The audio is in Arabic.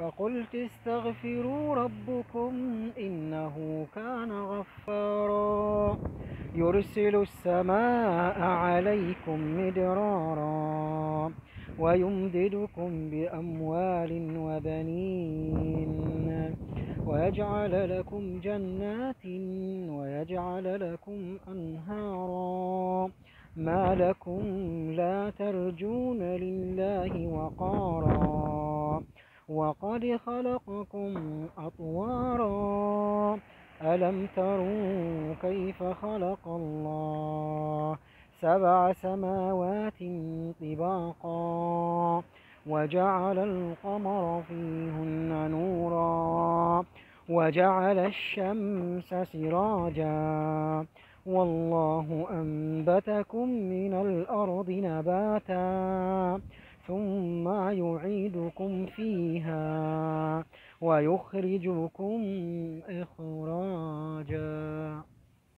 فقلت استغفروا ربكم إنه كان غفارا. يرسل السماء عليكم مدرارا ويمددكم بأموال وبنين ويجعل لكم جنات ويجعل لكم أنهارا. ما لكم لا ترجون لله وقارا. وقد خلقكم أطوارا ألم تروا كيف خلق الله سبع سماوات طباقا وجعل القمر فيهن نورا وجعل الشمس سراجا والله أنبتكم من الأرض نباتا ثم يعيدكم فيها ويخرجكم إخراجا